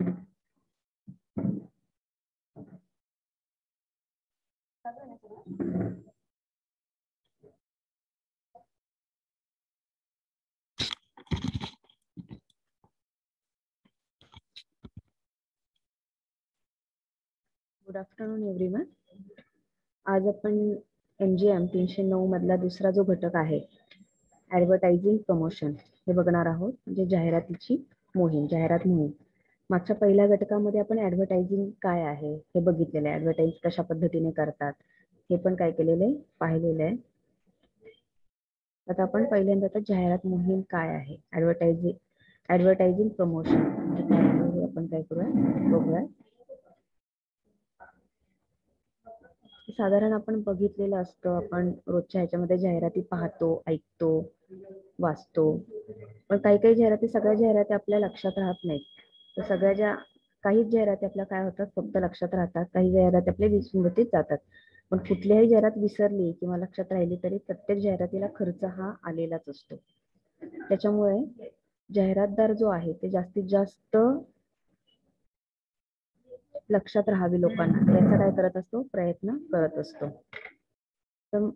Good afternoon everyone आज आपण M G M तीनशे नऊ मधला दुसरा जो घटक आहे ऍडव्हर्टायझिंग प्रमोशन हे बघणार आहोत म्हणजे जाहिरातीची मोहीम जाहिरात मोहीम. मागच्या पहिल्या घटकामध्ये आपण ऍडव्हर्टायझिंग काय आहे? हे बघितलेलं आहे. ऍडव्हर्टाईज कशा पद्धतीने करतात? हे पण काय केलेलं आहे? पाहिलेलं आहे. आता आपण पहिल्यांदा तर जाहिरात मोहीम काय आहे? ऍडव्हर्टायझिंग ऍडव्हर्टायझिंग प्रमोशन हे आपण काय करूया? बघूया. साधारण आपण बघितलेलं असतं. आपण रोजच्या ह्याच्यामध्ये जाहिराती पाहतो ऐकतो वाचतो. पण काही काही जाहिराती सगळ्या जाहिराती आपल्या लक्षात राहत नाहीत. तर सगळ्या ज्या काही जाहिराती आपल्या काय होतात फक्त लक्षात राहतात. काही जाहिराती आपल्या विस्मृतीत जातात. पण कुठल्याही जाहिरात विसरली किंवा लक्षात राहिली तरी प्रत्येक जाहिरातीला खर्च हा आलेलाच असतो. त्याच्यामुळे जाहिरातदार जो आहे ते जास्तीत जास्त लक्षात राहावी लोकांना. याचा काय करत असतो? प्रयत्न करत असतो. तर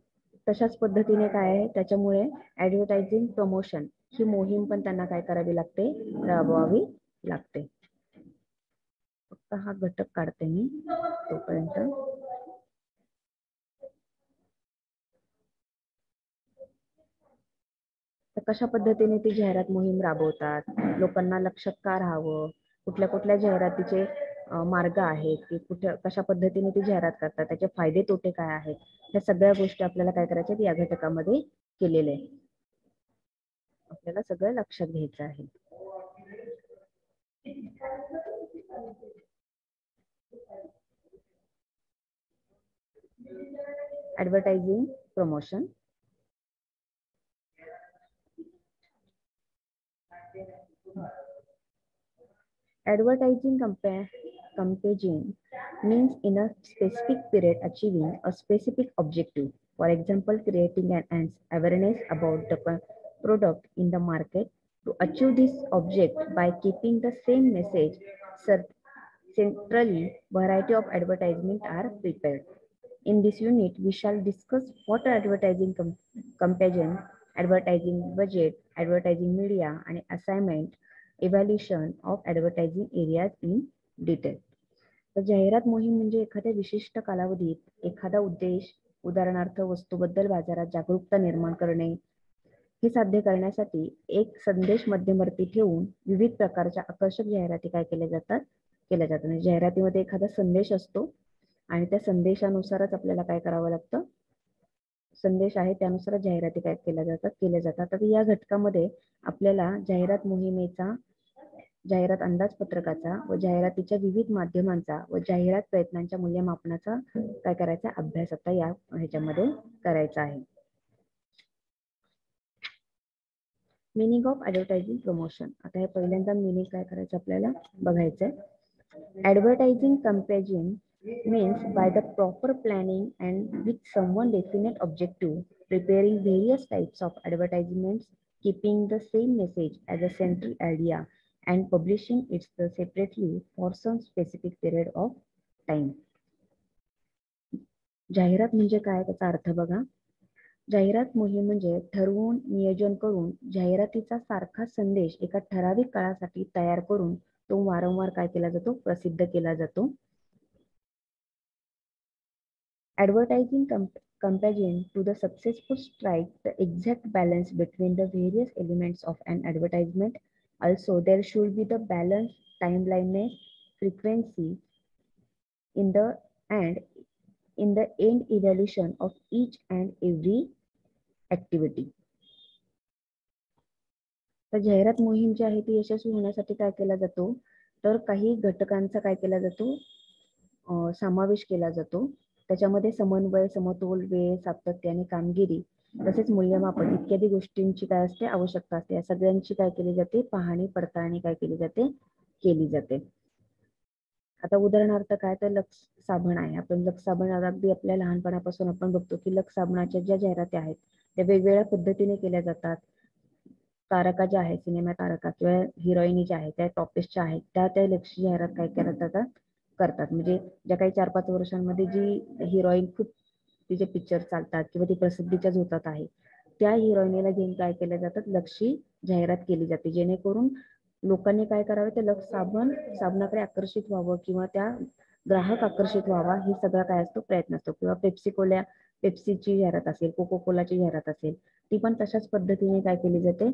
तशाच पद्धतीने काय आहे? त्याच्यामुळे ऍडव्हर्टायझिंग प्रमोशन ही मोहीम पण त्यांना काय करावी लागते? राबवावी लागते. फक्त हा घटक काढते मी तोपर्यंत. तर कशा पद्धतीने ती जाहिरात मोहीम राबवतात? लोकांना लक्षात का राहावं? कुठल्या कुठल्या जाहिरातीचे मार्ग आहेत? की कुठे कशा पद्धतीने ती जाहिरात करतात? त्याचे फायदे तोटे काय आहेत? ह्या सगळ्या गोष्टी आपल्याला काय करायच्या या घटकामध्ये केलेले आहे आपल्याला सगळं लक्षात घ्यायचं आहे. Advertising promotion. Advertising campaign means in a specific period achieving a specific objective. For example, creating an awareness about the product in the market To achieve this object by keeping the same message centrally, variety of advertisement are prepared. In this unit, we shall discuss what are advertising com comparison advertising budget, advertising media, and assignment evaluation of advertising areas in detail तर जाहिरात मोहीम म्हणजे एखाद्या विशिष्ट कालावधीत एखादा उद्देश उदाहरणार्थ वस्तूबद्दल बाजारात जागरूकता निर्माण करणे हे साध्य करण्यासाठी एक संदेश मध्यवर्ती ठेवून विविध प्रकारच्या आकर्षक जाहिराती काय केल्या जातात? केल्या जातात. म्हणजे जाहिरातीमध्ये एखादा संदेश असतो आणि त्या संदेशानुसारच आपल्याला काय करावं लागतं? संदेश आहे त्यानुसार जाहिराती काय केल्या जातात केल्या जातात. तर या घटकामध्ये आपल्याला जाहिरात मोहिमेचा जाहिरात अंदाजपत्रकाचा व जाहिरातीच्या विविध माध्यमांचा व जाहिरात प्रयत्नांच्या मूल्यमापनाचा काय करायचा? अभ्यास आता या ह्याच्यामध्ये करायचा आहे. मिनिंग ऑफ ऍडव्हर्टायझिंग प्रमोशन आता हे पहिल्यांदा मिनिंग काय करायचं आपल्याला? बघायचंय. Advertising comparison means by the proper planning and with some one definite objective preparing various types of advertising keeping the same message as a central idea and publishing its the separately for some specific period of time जाहिरात म्हणजे काय? त्याचा अर्थ बघा. जाहिरात मोहीम म्हणजे ठरवून नियोजन करून जाहिरातीचा सारखा संदेश एका ठराविक काळासाठी तयार करून तो वारंवार काय केला जातो? प्रसिद्ध केला जातो. Advertising comparison to the successful strike the exact balance between the various elements of an advertisement also there should be the balance timeliness frequency in the and in the end evaluation of each and every activity तर जाहिरात मोहीम जी आहे ती यशस्वी होण्यासाठी काय केला जातो? तर काही घटकांचा काय केला जातो? समावेश केला जातो. त्याच्यामध्ये समन्वय समतोल वेळ सातत्य आणि कामगिरी तसेच मूल्यमापन इत्यादी गोष्टींची काय असते? आवश्यकता असते. या सगळ्यांची काय केली जाते? पाहणी पडताळणी काय केली जाते? केली जाते. आता उदाहरणार्थ काय तर लक्ष साबण आहे. आपण लक्ष साबण अगदी आपल्या लहानपणापासून आपण बघतो की लक्ष साबणाच्या ज्या जाहिराती आहेत त्या वेगवेगळ्या पद्धतीने केल्या जातात. तारका ज्या आहेत सिनेमा तारका किंवा हिरोईनी ज्या आहेत त्या टॉपिस्टच्या आहेत त्या त्या लक्ष जाहिरात काय केल्या जातात? करतात. म्हणजे ज्या काही चार पाच वर्षांमध्ये जी हिरोईन खूप तिचे पिक्चर चालतात किंवा ती प्रसिद्धीच्या झोतात आहे त्या हिरोईनीला घेऊन काय केल्या जातात? लक्षी जाहिरात केली जाते. जेणेकरून लोकांनी काय करावे? ते लक्ष साबण साबणाकडे आकर्षित व्हावं किंवा त्या ग्राहक आकर्षित व्हावा हे सगळा काय असतो? प्रयत्न असतो. किंवा पेप्सी कोल्या पेप्सीची जाहिरात असेल कोको कोलाची जाहिरात असेल ती पण तशाच पद्धतीने काय केली जाते?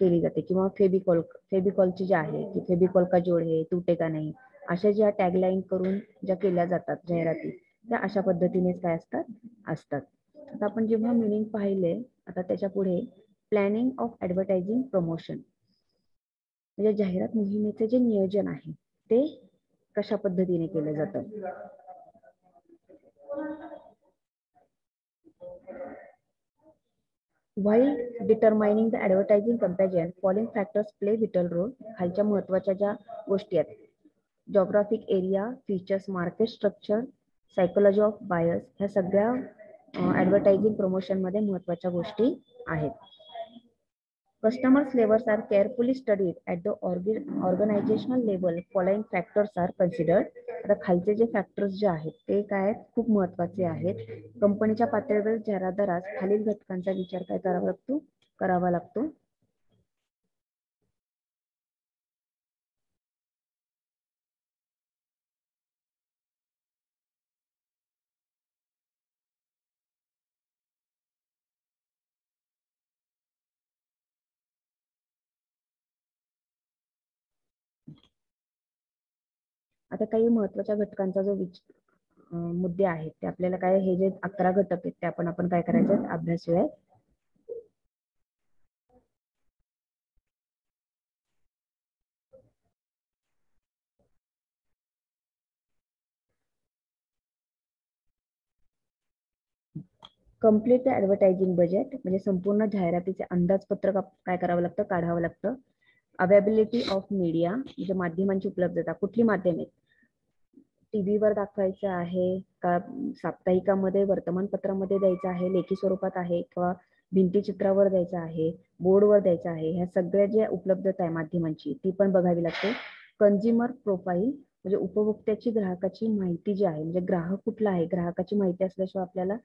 केली जाते. किंवा फेबिकॉल फेबिकॉलची जी आहे की फेबिकॉल का जोड हे तुटे का नाही अशा ज्या टॅगलाईन करून ज्या केल्या जातात जाहिराती त्या अशा पद्धतीनेच काय असतात? असतात. आता आपण जेव्हा मिनिंग पाहिले आता त्याच्या पुढे प्लॅनिंग ऑफ ऍडव्हर्टायझिंग प्रमोशन. म्हणजे जाहिरात मोहिमेचे जे नियोजन आहे ते कशा पद्धतीने केलं जातं While determining the advertising comparison, following factors play vital role. खालच्या महत्त्वाच्या ज्या गोष्टी आहेत geographic area features market structure psychology of buyers ह्या सगळ्या ऍडव्हर्टायझिंग प्रमोशनमध्ये महत्त्वाच्या गोष्टी आहेत Customers levels are carefully studied at the organizational level. Following factors are considered. आता खालचे जे फॅक्टर्स जे आहेत ते काय खूप महत्त्वाचे आहेत कंपनीच्या पातळीवर जाहिरातदारास खालील घटकांचा विचार काय करावा लागतो करावा लागतो आता काही महत्त्वाच्या घटकांचा जो विच मुद्दे आहेत ते आपल्याला काय हे जे अकरा घटक आहेत ते आपण आपण काय करायचे अभ्यासशिवाय कंप्लीट ऍडव्हर्टायझिंग बजेट म्हणजे संपूर्ण जाहिरातीचे अंदाजपत्रक काय करावं लागतं? काढावं लागतं. अवेबिलिटी ऑफ मीडिया म्हणजे माध्यमांची उपलब्धता. कुठली माध्यम आहेत? टीव्हीवर दाखवायचं आहे का? साप्ताहिकामध्ये वर्तमानपत्रामध्ये द्यायचं आहे लेखी स्वरूपात आहे किंवा भिंतीचित्रावर द्यायचं आहे बोर्डवर द्यायचं आहे ह्या सगळ्या ज्या उपलब्धता आहे माध्यमांची ती पण बघावी लागते. कन्झ्युमर प्रोफाईल म्हणजे उपभोक्त्याची ग्राहकाची माहिती जी आहे म्हणजे ग्राहक कुठला आहे? ग्राहकाची माहिती असल्याशिवाय आपल्याला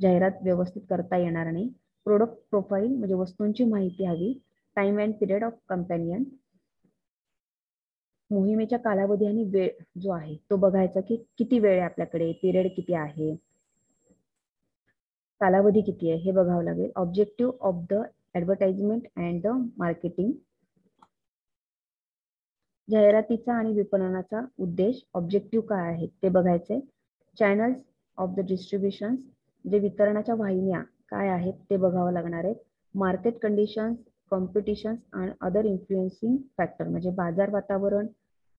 जाहिरात व्यवस्थित करता येणार नाही. प्रोडक्ट प्रोफाईल म्हणजे वस्तूंची माहिती हवी. Time and period of companion मोहिमेच्या कालावधी आणि वेळ जो आहे तो बघायचा की किती वेळ आहे आपल्याकडे पिरियड किती आहे कालावधी किती आहे हे बघावं लागेल. Objective of the advertisement and the marketing जाहिरातीचा आणि विपणनाचा उद्देश ऑब्जेक्टिव्ह काय आहे ते बघायचे. चॅनल्स ऑफ द डिस्ट्रीब्युशन जे वितरणाच्या वाहिन्या काय आहेत ते बघावं लागणार आहेत मार्केट कंडिशन्स कॉम्पिटिशन्स आणि अदर इन्फ्लुएन्सिंग फॅक्टर म्हणजे बाजार वातावरण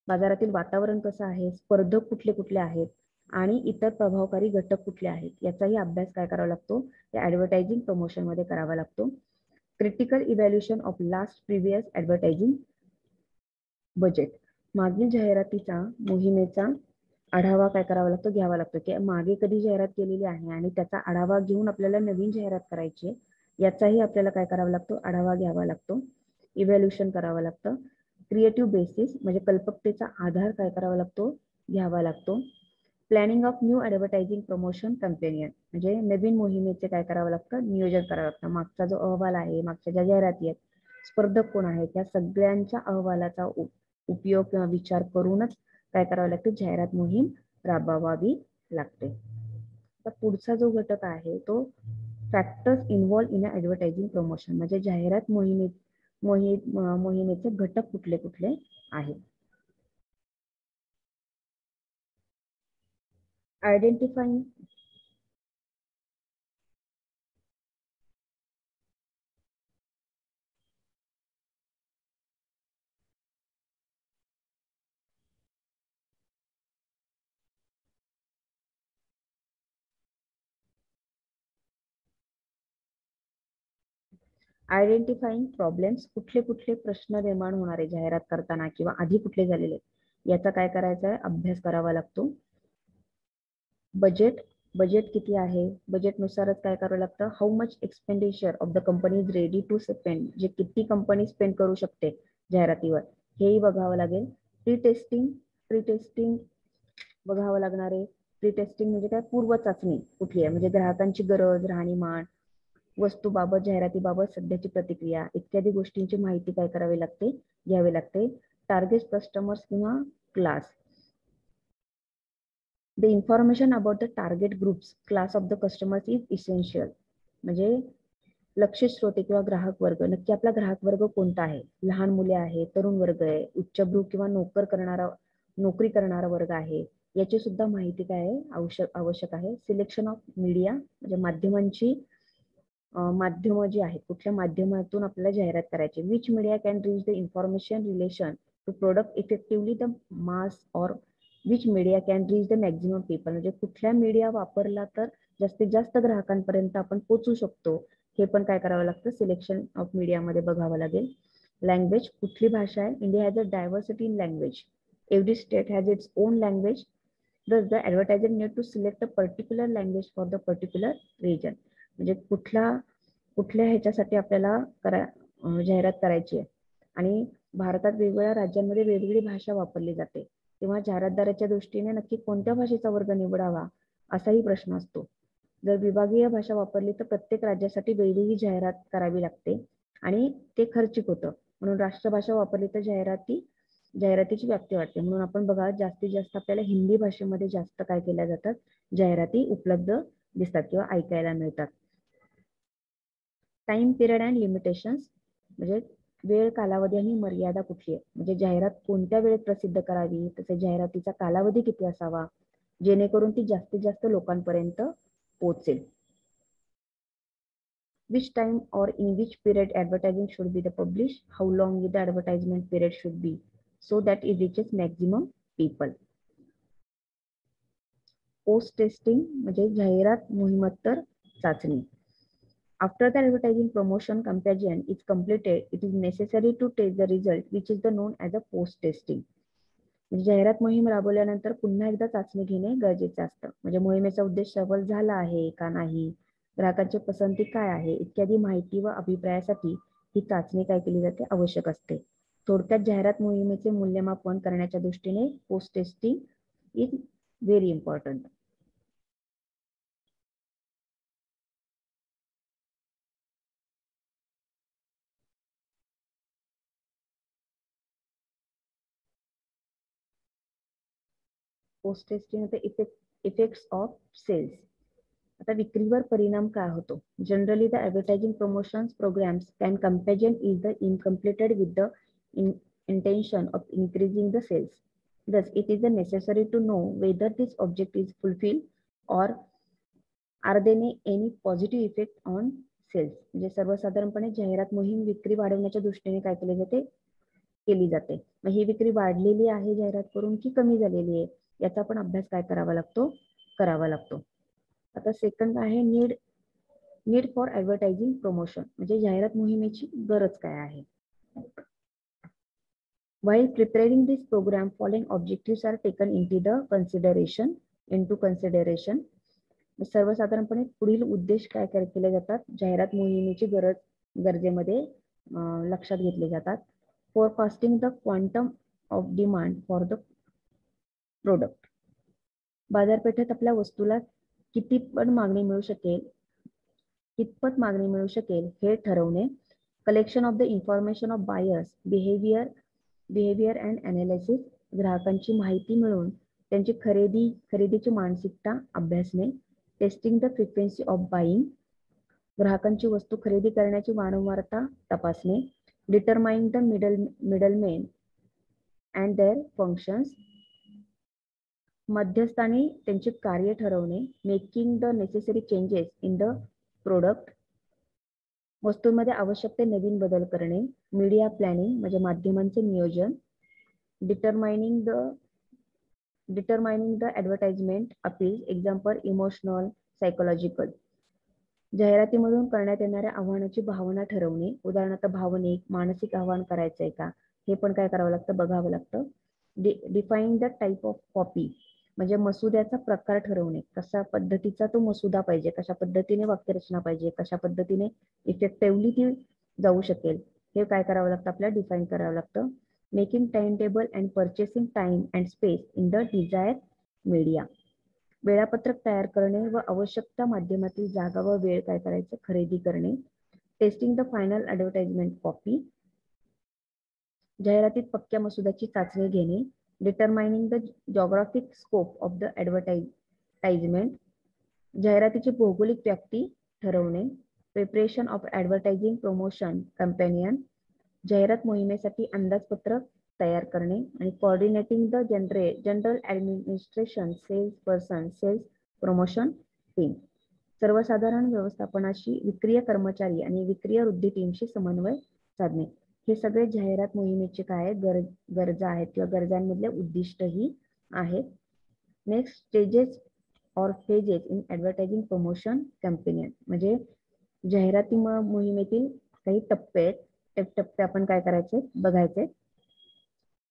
बाजारातील वातावरण कसं आहे स्पर्धक कुठले कुठले आहेत आणि इतर प्रभावकारी घटक कुठले आहेत याचाही अभ्यास काय करावा लागतो? या ऍडव्हर्टायझिंग प्रमोशनमध्ये करावा लागतो. Critical evaluation of last previous advertising budget मागील जाहिरातीचा मोहिमेचा आढावा काय करावा लागतो? घ्यावा लागतो. की मागे कधी जाहिरात केलेली आहे आणि त्याचा आढावा घेऊन आपल्याला नवीन जाहिरात करायची याचाही आपल्याला काय करावा लागतो? आढावा घ्यावा लागतो. इव्हॅल्युएशन करावं लागतं. क्रिएटिव्ह बेसिस म्हणजे कल्पकतेचा आधार काय करावा लागतो? घ्यावा लागतो. Planning of new advertising promotion companion म्हणजे नवीन मोहिमेचे काय करावं लागतं? नियोजन करावं लागतं. मागचा जो अहवाल आहे मागच्या ज्या जाहिराती आहेत स्पर्धक कोण आहेत? त्या सगळ्यांच्या अहवालाचा उपयोग किंवा विचार करूनच काय करावं लागतं? जाहिरात मोहीम राबवावी लागते. तर पुढचा जो घटक आहे तो factors involve in advertising promotion म्हणजे जाहिरात मोहिमे मोहिमेचे घटक कुठले कुठले आहेत? आयडेंटिफाईंग आयडेंटिफाईंग प्रॉब्लेम्स कुठले कुठले प्रश्न निर्माण होणारे जाहिरात करताना किंवा आधी कुठले झालेले याचा काय करायचा आहे? अभ्यास करावा लागतो. बजेट बजेट किती आहे? बजेटनुसारच काय करावं लागतं? How much expenditure of the company is ready to spend जे किती कंपनी स्पेंड करू शकते जाहिरातीवर हेही बघावं लागेल. प्री टेस्टिंग प्री टेस्टिंग बघावं लागणार आहे. प्री टेस्टिंग म्हणजे काय? पूर्व चाचणी कुठली आहे? म्हणजे ग्राहकांची गरज राहणीमान वस्तूबाबत जाहिरातीबाबत सध्याची प्रतिक्रिया. इत्यादी गोष्टींची माहिती काय करावी लागते? घ्यावी लागते. टार्गेट कस्टमर्स किंवा class the information about the target groups class of the customers is essential म्हणजे लक्षित श्रोते किंवा ग्राहक वर्ग. नक्की आपला ग्राहक वर्ग कोणता आहे? लहान मुले आहे तरुण वर्ग आहे उच्चभ्रू किंवा नोकर करणारा नोकरी करणारा वर्ग आहे. याची सुद्धा माहिती काय आहे? आवश्यक आवश्यक आहे. सिलेक्शन ऑफ मीडिया म्हणजे माध्यमांची माध्यम जी आहेत कुठल्या माध्यमातून आपल्याला जाहिरात करायची which media can reach the information relation to product effectively the mass or which media can reach the maximum people म्हणजे कुठल्या मीडिया वापरला तर जास्तीत जास्त ग्राहकांपर्यंत आपण पोचू शकतो. हे पण काय करावं लागतं? सिलेक्शन ऑफ मीडियामध्ये बघावं लागेल. लँग्वेज कुठली भाषा आहे? India has a diversity in language every state has its own language thus the advertiser need to select a particular language for the particular region म्हणजे कुठला कुठल्या ह्याच्यासाठी आपल्याला करा जाहिरात करायची आहे. आणि भारतात वेगवेगळ्या राज्यांमध्ये वेगवेगळी भाषा वापरली जाते. तेव्हा जाहिरातदाराच्या दृष्टीने नक्की कोणत्या भाषेचा वर्ग निवडावा असाही प्रश्न असतो. जर विभागीय भाषा वापरली तर प्रत्येक राज्यासाठी वेगवेगळी जाहिरात करावी लागते आणि ते खर्चिक होतं. म्हणून राष्ट्रभाषा वापरली तर जाहिराती जाहिरातीची व्याप्ती वाढते. म्हणून आपण बघा जास्तीत जास्त आपल्याला हिंदी भाषेमध्ये जास्त काय केल्या जातात? जाहिराती उपलब्ध दिसतात किंवा ऐकायला मिळतात. टाइम पिरियड अँड लिमिटेशन्स म्हणजे वेळ कालावधी आणि मर्यादा कुठली आहे? म्हणजे जाहिरात कोणत्या वेळेत प्रसिद्ध करावी? तसे जाहिरातीचा कालावधी किती असावा? जेणेकरून ती जास्तीत जास्त लोकांपर्यंत पोहोचेल. Which time or in which period advertising should be the published, how long the advertisement period should be, so that it reaches maximum people. Post testing म्हणजे जाहिरात मोहिमत्तर चाचणी. After the advertising promotion comparison is completed, it is necessary to test the result, which is the known as a post testing जाहिरात मोहीम राबवल्यानंतर पुन्हा एकदा चाचणी घेणे गरजेचं असतं. म्हणजे मोहिमेचा उद्देश सफल झाला आहे का नाही? ग्राहकांची पसंती काय आहे? इत्यादी माहिती व अभिप्रायासाठी ही चाचणी काय केली जाते? आवश्यक असते. थोडक्यात जाहिरात मोहिमेचे मूल्यमापन करण्याच्या दृष्टीने post testing is very important post testing effects of sales आता विक्रीवर परिणाम काय होतो? Generally the advertising promotions programs can campaign is the incompleted with the intention of increasing the sales. Thus, it is necessary to know whether this object is fulfilled or are there any positive effect on sales. म्हणजे सर्वसाधारणपणे जाहिरात मोहीम विक्री वाढवण्याच्या दृष्टीने काय केले जाते? केली जाते. मग ही विक्री वाढलेली आहे जाहिरात करून की कमी झालेली आहे? याचा पण अभ्यास काय करावा लागतो? करावा लागतो. आता सेकंड आहे need need for advertising promotion म्हणजे जाहिरात मोहिमेची गरज काय आहे? While preparing this program, following objectives are taken into the consideration, into consideration. सर्वसाधारणपणे पुढील उद्देश काय केले जातात? जाहिरात मोहिमेची गरज गरजेमध्ये लक्षात घेतले जातात. Forecasting the quantum of demand for the product बाजारपेठेत आपल्या वस्तूला किती पण मागणी मिळू शकेल कितपत मागणी मिळू शकेल हे ठरवणे collection of the information of buyers behaviour behaviour and analysis ग्राहकांची माहिती मिळून त्यांची खरेदी खरेदीची मानसिकता अभ्यासणे testing the frequency of buying ग्राहकांची वस्तू खरेदी करण्याची वारंवारता तपासणे determine the middle middlemen and their functions मध्यस्थानी त्यांचे कार्य ठरवणे making the necessary changes in the product वस्तूंमध्ये आवश्यक ते नवीन बदल करणे मीडिया प्लॅनिंग म्हणजे माध्यमांचे नियोजन determining the determining the advertisement appeal example emotional psychological जाहिरातीमधून करण्यात येणाऱ्या आव्हानाची भावना ठरवणे उदाहरणार्थ भावनिक मानसिक आव्हान करायचं आहे का हे पण काय करावं लागतं बघावं लागतं. डि define the type of copy म्हणजे मसुद्याचा प्रकार ठरवणे. कशा पद्धतीचा तो मसुदा पाहिजे कशा पद्धतीने वाक्यरचना पाहिजे कशा पद्धतीने इफेक्टिव्हली ती जाऊ शकेल. हे काय करावं लागतं? आपल्याला डिफाईन करावं लागतं. Making time table and purchasing time and space in the desire media वेळापत्रक तयार करणे व आवश्यकता माध्यमातील जागा व वेळ काय करायचं? खरेदी करणे. Testing the final advertisement copy जाहिरातीत पक्क्या मसुदाची चाचणी घेणे. Determining the geographic scope of the advertisement जाहिरातीची भौगोलिक व्याप्ती ठरवणे preparation of advertising promotion companion जाहिरात मोहिमेसाठी अंदाजपत्रक तयार करणे आणि coordinating the genre general administration sales person sales promotion team सर्वसाधारण व्यवस्थापनाशी विक्रिय कर्मचारी आणि विक्रिय वृद्धी टीमशी समन्वय साधणे. हे सगळे जाहिरात मोहिमेचे काय गर गरजा आहेत किंवा गरजांमधले उद्दिष्टही आहेत. Next stages or phases in advertising promotion campaign म्हणजे जाहिराती मोहिमेतील काही टप्पे आहेत. ते टप्पे आपण काय करायचे? बघायचे.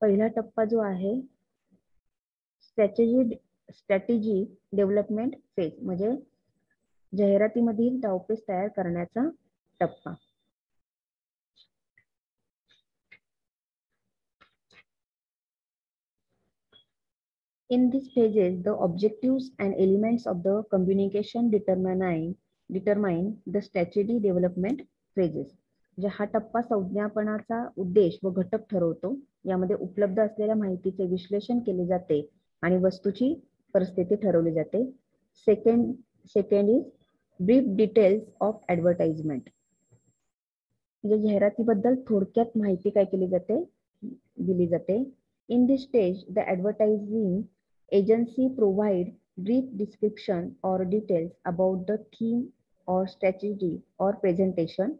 पहिला टप्पा जो आहे स्ट्रॅटेजी स्ट्रॅटेजी डेव्हलपमेंट फेज म्हणजे जाहिरातीमधील डावपेच तयार करण्याचा टप्पा. In these phases, the objectives and elements of the communication determine, determine the strategy development phases. म्हणजे हा टप्पा संज्ञापनाचा उद्देश व घटक ठरवतो. यामध्ये उपलब्ध असलेल्या माहितीचे विश्लेषण केले जाते आणि वस्तूची परिस्थिती ठरवली जाते. Second second is brief details of advertisement म्हणजे जाहिरातीबद्दल थोडक्यात माहिती काय केली जाते? दिली जाते. In this stage the advertising agency provide brief description or details about the theme or strategy or presentation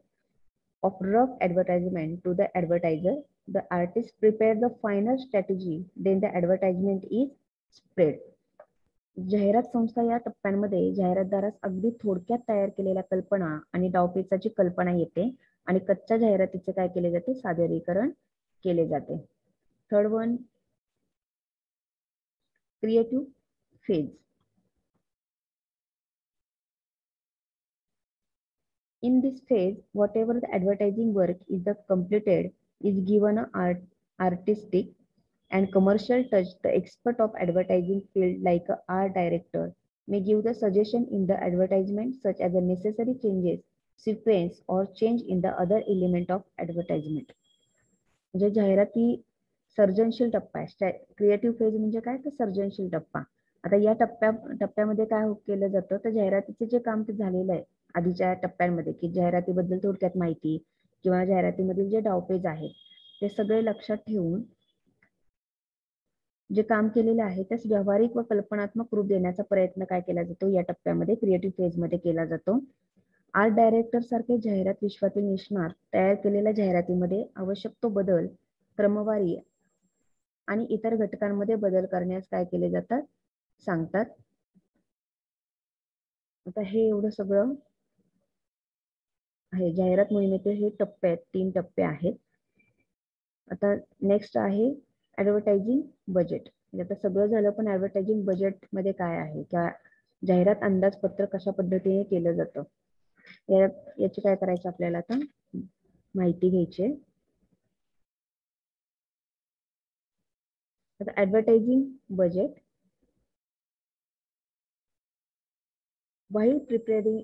of rough advertisement to the advertiser. The artist prepare the final strategy, then the advertisement is spread. जाहिरात संस्था या टप्प्यांमध्ये जाहिरातदारास अगदी थोडक्यात तयार केलेल्या कल्पना आणि डावपेचाची कल्पना येते आणि कच्च्या जाहिरातीचे काय केले जाते सादरीकरण केले जाते third one creative phase. In this phase, whatever the advertising work is the completed is given a art, artistic and commercial touch. The expert of advertising field like a art director may give the suggestion in the advertisement such as the necessary changes, sequence or change in the other element of advertisement. म्हणजे जाहिराती सर्जनशील टप्पा आहे. Creative phase म्हणजे काय? तर सर्जनशील टप्पा. आता या टप्प्या टप्प्यामध्ये काय हो- केलं जातं? तर जाहिरातीचे जे काम ते झालेलं आहे आधीच्या टप्प्यांमध्ये की जाहिरातीबद्दल थोडक्यात माहिती किंवा जाहिरातीमधील जे डावपेज आहेत ते सगळे लक्षात ठेवून जे काम केलेलं आहे त्यास व्यावहारिक व कल्पनात्मक रूप देण्याचा प्रयत्न काय केला जातो? या टप्प्यामध्ये क्रिएटिव्ह फेजमध्ये केला जातो. आर्ट डायरेक्टर सारखे जाहिरात विश्वातील निष्णात तयार केलेल्या जाहिरातीमध्ये आवश्यक तो बदल क्रमवारी आणि इतर घटकांमध्ये बदल करण्यास काय केले जातात? सांगतात. आता हे एवढं सगळं आहे. जाहिरात मोहिमेचे हे टप्पे आहेत. तीन टप्पे आहेत. आता नेक्स्ट आहे ऍडव्हर्टायझिंग बजेट म्हणजे आता सगळं झालं पण ऍडव्हर्टायझिंग बजेटमध्ये काय आहे? किंवा जाहिरात अंदाजपत्र कशा पद्धतीने केलं जातं? याची काय करायचं आपल्याला आता? माहिती घ्यायची आता advertising budget while preparing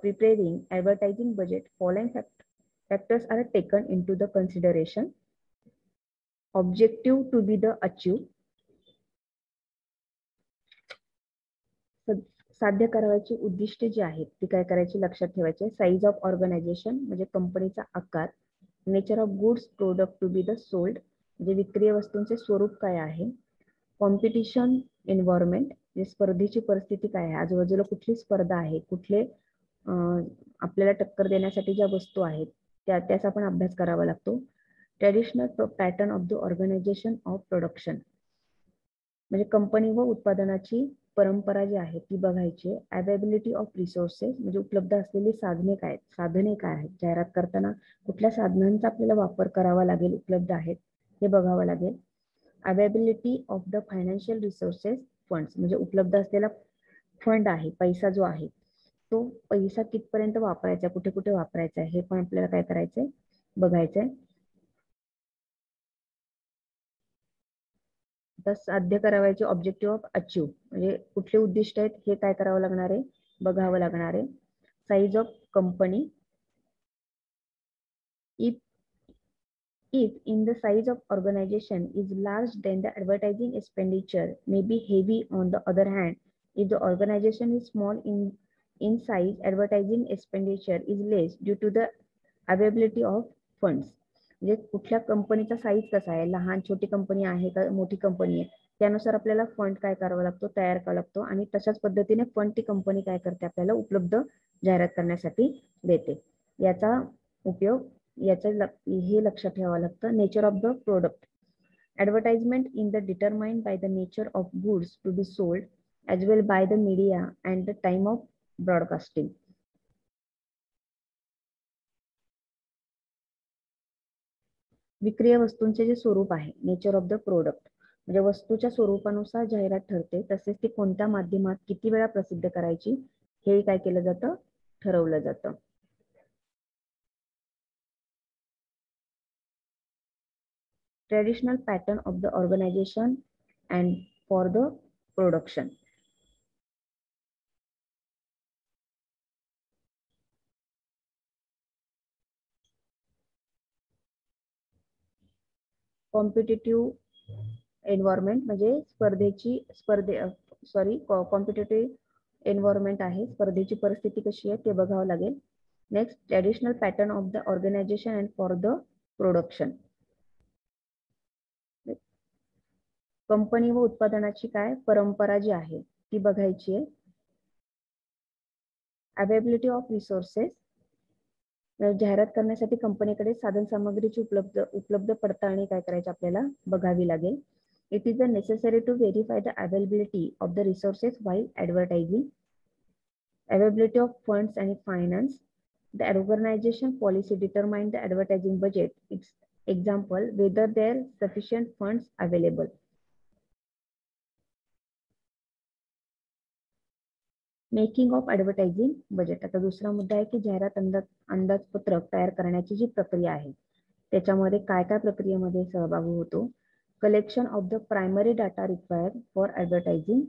preparing advertising budget following factors are taken in to the consideration objective to be the achieve साध्य करावायची उद्दिष्ट जे आहेत ती काय करायची लक्षात ठेवायचे साईज ऑफ ऑर्गनायझेशन म्हणजे कंपनीचा आकार. Nature of goods product to be the sold म्हणजे विक्रीय वस्तूंचे स्वरूप काय आहे? कॉम्पिटिशन एन्व्हायरमेंट म्हणजे स्पर्धेची परिस्थिती काय आहे? आजूबाजूला कुठली स्पर्धा आहे? कुठले आपल्याला टक्कर देण्यासाठी ज्या वस्तू आहेत त्या त्याचा पण अभ्यास करावा लागतो. Traditional pattern of the organisation of production म्हणजे कंपनी व उत्पादनाची परंपरा जी आहे ती बघायची. अवेबिलिटी ऑफ रिसोर्सेस म्हणजे उपलब्ध असलेली साधने काय आहेत? साधने काय आहेत? जाहिरात करताना कुठल्या साधनांचा आपल्याला वापर करावा लागेल उपलब्ध आहेत? हे बघावं लागेल. Availability of the financial resources funds म्हणजे उपलब्ध असलेला फंड आहे पैसा जो आहे तो पैसा कितपर्यंत वापरायचा कुठे कुठे वापरायचा आहे हे पण आपल्याला काय करायचंय बघायचंय. साध्य करावायचे ऑब्जेक्टिव्ह ऑफ अचीव म्हणजे कुठले उद्दिष्ट आहेत हे काय करावं लागणार आहे बघावं लागणार आहे. Size of company if if in the size of organization is large then the advertising expenditure may be heavy on the other hand if the organization is small in in size advertising expenditure is less due to the availability of funds म्हणजे कुठल्या कंपनीचा size कसा आहे लहान छोटी company आहे का मोठी कंपनी आहे त्यानुसार आपल्याला फंड काय करावा लागतो तयार करावा लागतो आणि तशाच पद्धतीने फंड ती कंपनी काय करते आपल्याला उपलब्ध जाहिरात करण्यासाठी देते याचा उपयोग याचं हे लक्षात ठेवावं लागतं. Nature of the product advertisement in the determined by the nature of goods to be sold as well by the media and the time of broadcasting विक्रिय वस्तूंचे जे स्वरूप आहे नेचर ऑफ द प्रोडक्ट म्हणजे वस्तूच्या स्वरूपानुसार जाहिरात ठरते तसेच ती कोणत्या माध्यमात किती वेळा प्रसिद्ध करायची हे काय केलं जातं? ठरवलं जातं. Traditional pattern of the organization and for the production. Competitive environment म्हणजे स्पर्धेची स्पर्धे सॉरी कॉम्पिटेटिव्ह एन्व्हायरमेंट आहे. स्पर्धेची परिस्थिती कशी आहे ते बघावं लागेल. Next traditional pattern of the organisation and for the production company व उत्पादनाची काय परंपरा जी आहे ती बघायची आहे. अवेबिलिटी ऑफ रिसोर्सेस जाहिरात करण्यासाठी कंपनीकडे साधन सामग्रीची उपलब्ध उपलब्ध पडताळणी काय करायची आपल्याला बघावी लागेल. It is the necessary to verify the availability of the resources while advertising availability of funds आणि finance the organisation policy determine the advertising budget example whether there sufficient funds available making of advertising budget आता दुसरा मुद्दा आहे की जाहिरात अंदाज अंदाजपत्रक तयार करण्याची जी प्रक्रिया आहे त्याच्यामध्ये काय काय प्रक्रियेमध्ये सहभागी होतो? Collection of the primary data required for advertising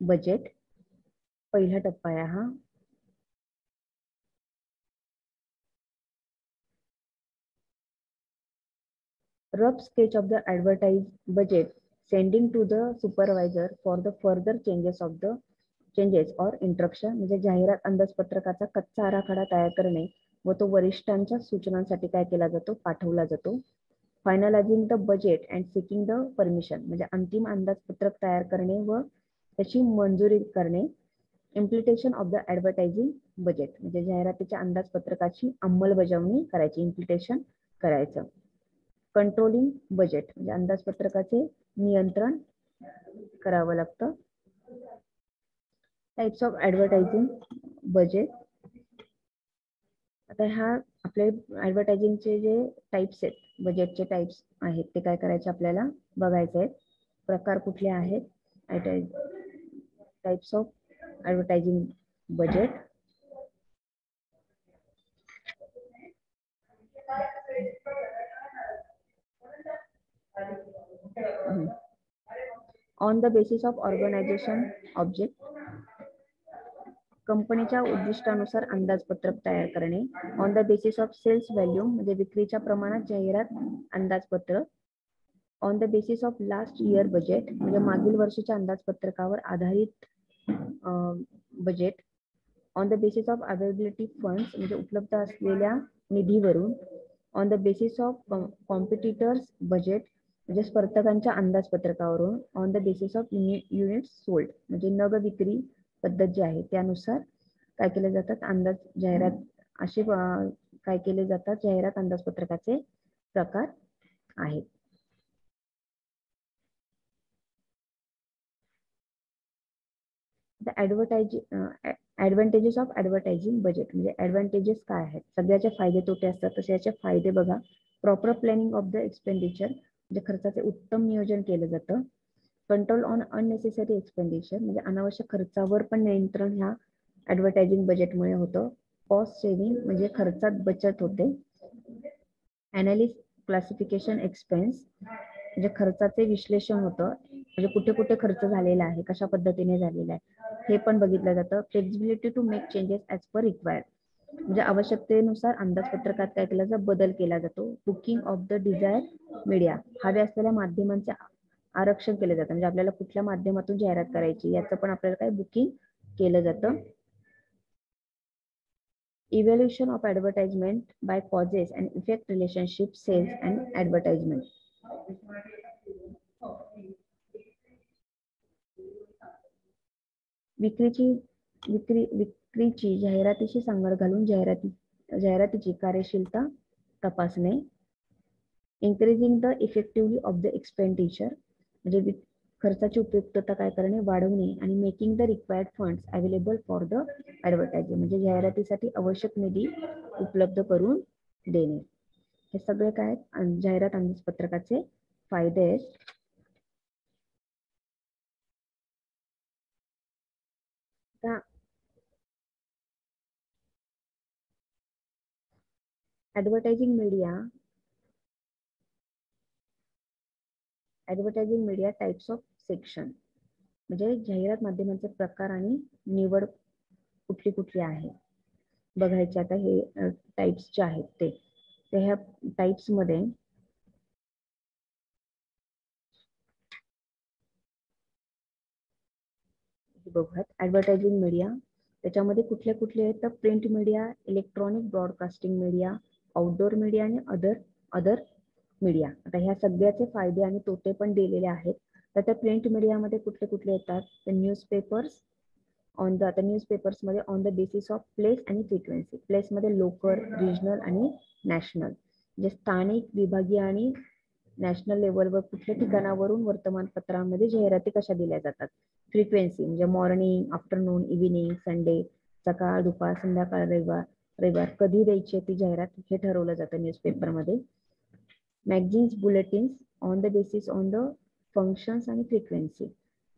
budget पहिला टप्पा आहे हा. Rough sketch of the advertise budget sending to the supervisor for the further changes of the changes or instruction म्हणजे जाहिरात अंदाजपत्रकाचा कच्चा आराखडा तयार करणे व तो वरिष्ठांच्या सूचनांसाठी काय केला जातो? पाठवला जातो. Finalising the budget and seeking the permission म्हणजे अंतिम अंदाजपत्रक तयार करणे व त्याची मंजुरी करणे. Implementation of the advertising budget म्हणजे जाहिरातीच्या अंदाजपत्रकाची अंमलबजावणी करायची इम्प्लिटेशन करायचं. कंट्रोलिंग बजेट म्हणजे अंदाजपत्रकाचे नियंत्रण करावं लागतं. टाइप्स ऑफ ऍडव्हर्टायझिंग बजेट आता ह्या आपले ऍडव्हर्टायझिंगचे जे टाइप्स आहेत बजेटचे टाइप्स आहेत ते काय करायचे आपल्याला बघायचे आहेत. प्रकार कुठले आहेत types of advertising budget on the basis of organisation object कंपनीच्या उद्दिष्टानुसार अंदाजपत्रक तयार करणे. On the basis of sales value म्हणजे विक्रीच्या प्रमाणात जाहिरात अंदाजपत्रक on the basis of last year budget म्हणजे मागील वर्षाच्या अंदाजपत्रकावर आधारित budget on the basis of availability funds म्हणजे उपलब्ध असलेल्या निधीवरून. On the basis of competitors budget म्हणजे स्पर्धकांच्या अंदाजपत्रकावरून. On the basis of unit sold म्हणजे नग विक्री पद्धत जी आहे त्यानुसार काय केले जातात? अंदाज जाहिरात असे काय केले जातात? जाहिरात अंदाजपत्रकाचे प्रकार आहेत. ऍडव्हान्टेजेस ऑफ ऍडव्हर्टायझिंग बजेट म्हणजे ऍडव्हान्टेजेस काय आहेत? सगळ्याचे फायदे तोटे असतात तसे याचे फायदे बघा. Proper planning of the expenditure म्हणजे खर्चाचे उत्तम नियोजन केलं जातं. कंट्रोल ऑन अननेसेसरी एक्सपेंडिचर म्हणजे अनावश्यक खर्चावर पण नियंत्रण ह्या ऍडव्हर्टायझिंग बजेटमुळे होतं. कॉस्ट सेव्हिंग म्हणजे खर्चात बचत होते. अनालिस क्लासिफिकेशन एक्सपेन्स म्हणजे खर्चाचे विश्लेषण होतं. म्हणजे कुठे कुठे खर्च झालेला आहे कशा पद्धतीने झालेला आहे हे पण बघितलं जातं. Flexibility to make changes as per required म्हणजे आवश्यकतेनुसार अंदाजपत्रकात काय केला जातो? बदल केला जातो. Booking of the desire media हवे असलेल्या माध्यमांच्या आरक्षण केलं जातं. म्हणजे आपल्याला कुठल्या माध्यमातून जाहिरात करायची याचं पण आपल्याला काय बुकिंग केलं जातं. Evaluation of advertisement by causes and effect relationship sales and advertisement विक्रीची विक्री विक्रीची जाहिरातीशी सांगड घालून जाहिराती जाहिरातीची कार्यशीलता तपासणे. Increasing the effectively of the expenditure म्हणजे खर्चाची उपयुक्तता काय करणे वाढवणे आणि making the required funds available for the advertising म्हणजे जाहिरातीसाठी आवश्यक निधी उपलब्ध करून देणे. हे सगळे काय जाहिरात अंदाजपत्रकाचे फायदे आहेत. Advertising media advertising media types of section म्हणजे जाहिरात माध्यमांचे प्रकार आणि निवड कुठली कुठली आहे. बघायचे आता हे टाइप्स जे आहेत ते. ह्या टाइप्समध्ये बघूयात. ऍडव्हर्टायझिंग मीडिया त्याच्यामध्ये कुठले कुठले आहेत तर print media electronic broadcasting media outdoor media आणि अदर अदर मीडिया आता ह्या सगळ्याचे फायदे आणि तोटे पण दिलेले आहेत. तर त्या प्रिंट मीडियामध्ये कुठले कुठले येतात? तर न्यूजपेपर्स ऑन द आता न्यूजपेपर्समध्ये on the basis of place आणि फ्रिक्वेन्सी प्लेसमध्ये लोकल रिजनल आणि नॅशनल म्हणजे स्थानिक विभागीय आणि नॅशनल लेवलवर कुठल्या ठिकाणावरून वर्तमानपत्रामध्ये जाहिराती कशा दिल्या जातात? फ्रिक्वेन्सी म्हणजे मॉर्निंग आफ्टरनून इव्हिनिंग संडे सकाळ दुपार संध्याकाळ रविवार. रविवार कधी द्यायची ती जाहिरात हे ठरवलं जातं न्यूजपेपरमध्ये magazines bulletins on the basis on the functions आणि फ्रिक्वेन्सी